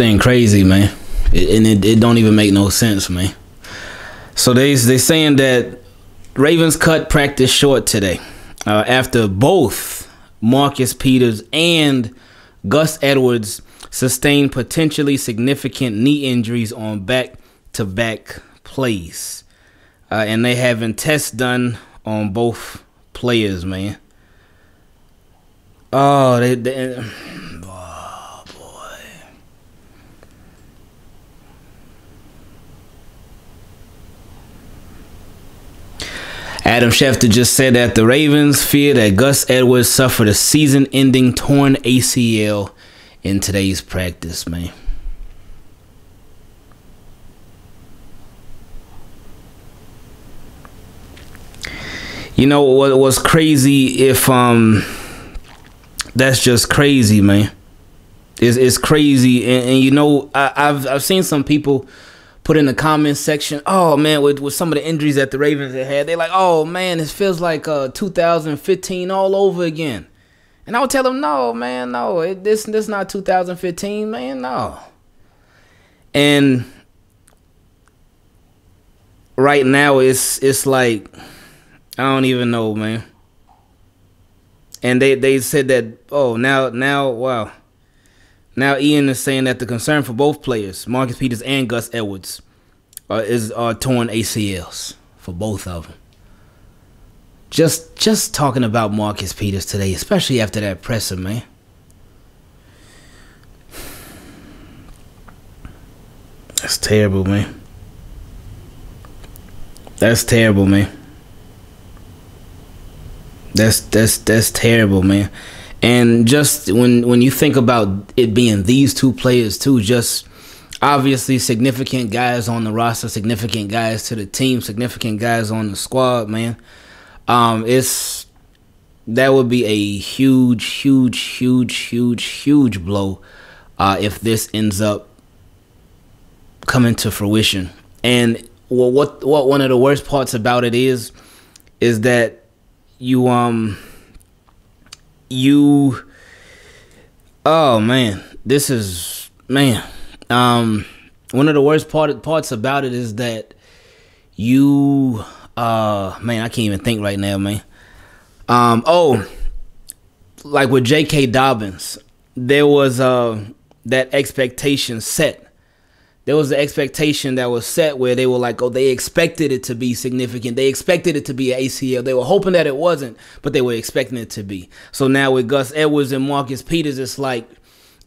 thing crazy, man, it, and it, it don't even make no sense, man. So they they saying that Ravens cut practice short today uh, after both Marcus Peters and Gus Edwards sustained potentially significant knee injuries on back to back plays. Uh, and they having tests done on both players, man. Oh, they, they Adam Schefter just said that the Ravens fear that Gus Edwards suffered a season-ending torn ACL in today's practice, man. You know what was crazy if um that's just crazy, man. It's, it's crazy and, and you know I, I've I've seen some people put in the comments section, oh man, with, with some of the injuries that the Ravens have had, they're like, oh man, this feels like uh 2015 all over again. And I would tell them, no, man, no, it, this this not 2015, man, no. And right now, it's it's like I don't even know, man. And they they said that, oh, now now wow. Now Ian is saying that the concern for both players, Marcus Peters and Gus Edwards, uh, is are torn ACLs for both of them just just talking about Marcus Peters today, especially after that presser, man. That's terrible, man. That's terrible, man. That's that's that's terrible, man. And just when when you think about it being these two players too, just obviously significant guys on the roster, significant guys to the team, significant guys on the squad, man. Um, it's that would be a huge, huge, huge, huge, huge blow uh, if this ends up coming to fruition. And what what one of the worst parts about it is, is that you um you oh man, this is man um one of the worst part parts about it is that you uh, man, I can't even think right now, man. Um, oh, like with J.K. Dobbins, there was uh that expectation set. There was the expectation that was set where they were like, oh, they expected it to be significant. They expected it to be an ACL. They were hoping that it wasn't, but they were expecting it to be. So now with Gus Edwards and Marcus Peters, it's like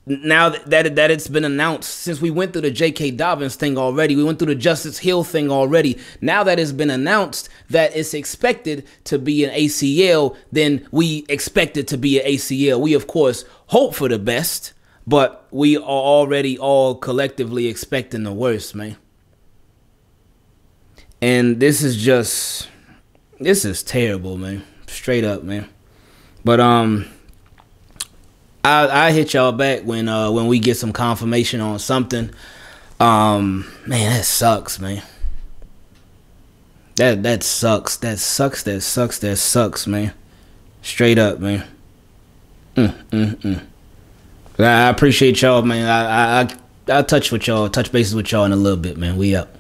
now that that it's been announced since we went through the J.K. Dobbins thing already, we went through the Justice Hill thing already. Now that it's been announced that it's expected to be an ACL, then we expect it to be an ACL. We of course hope for the best, but we are already all collectively expecting the worst, man. And this is just this is terrible, man. Straight up, man. But um I I hit y'all back when uh when we get some confirmation on something. Um man, that sucks, man. That that sucks. That sucks. That sucks. That sucks, man. Straight up, man. Mm, mm, mm. I appreciate y'all, man. I I I touch with y'all, touch bases with y'all in a little bit, man. We up.